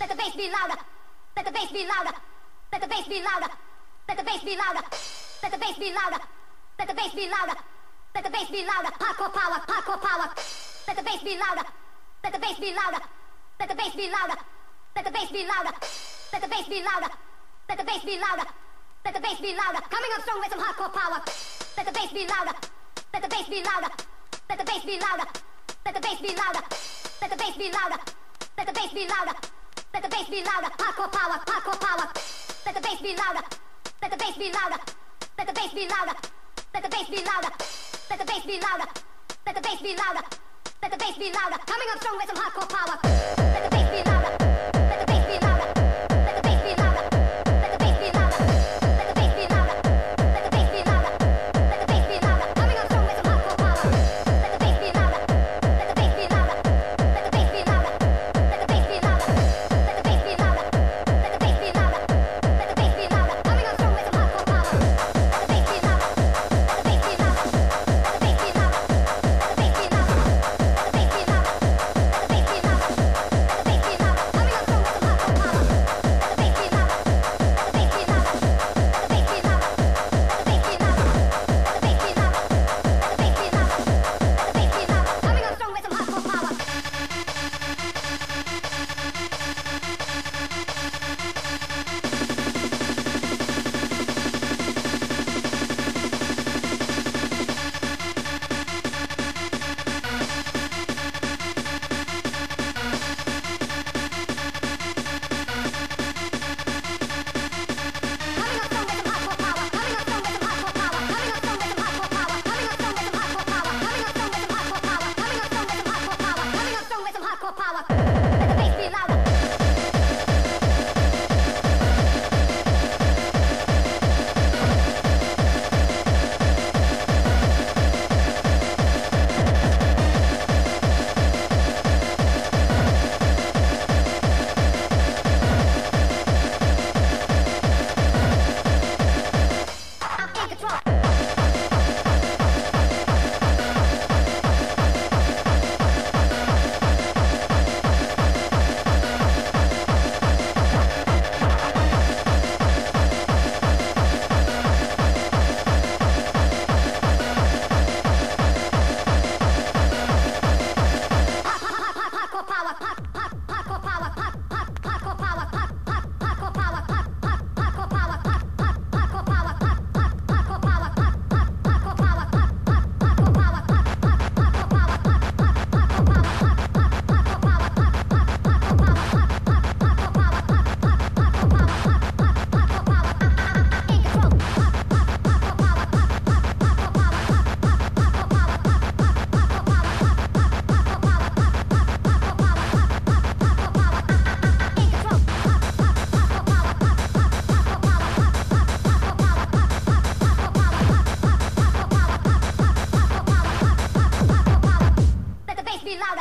Let the bass be louder. Let the bass be louder. Let the bass be louder. Let the bass be louder. Let the bass be louder. Let the bass be louder. Let the bass be louder. Hardcore power. Hardcore power. Let the bass be louder. Let the bass be louder. Let the bass be louder. Let the bass be louder. Let the bass be louder. Let the bass be louder. Let the bass be louder. Coming up strong with some hardcore power. Let the bass be louder. Let the bass be louder. Let the bass be louder. Let the bass be louder. Let the bass be louder. Let the bass be louder. Let the bass be louder. Hardcore power. Hardcore power. Let the bass be louder. Let the bass be louder. Let the bass be louder. Let the bass be louder. Let the bass be louder. Let the bass be louder. Let the bass be louder. Coming up strong with some hardcore power. Let the bass be louder.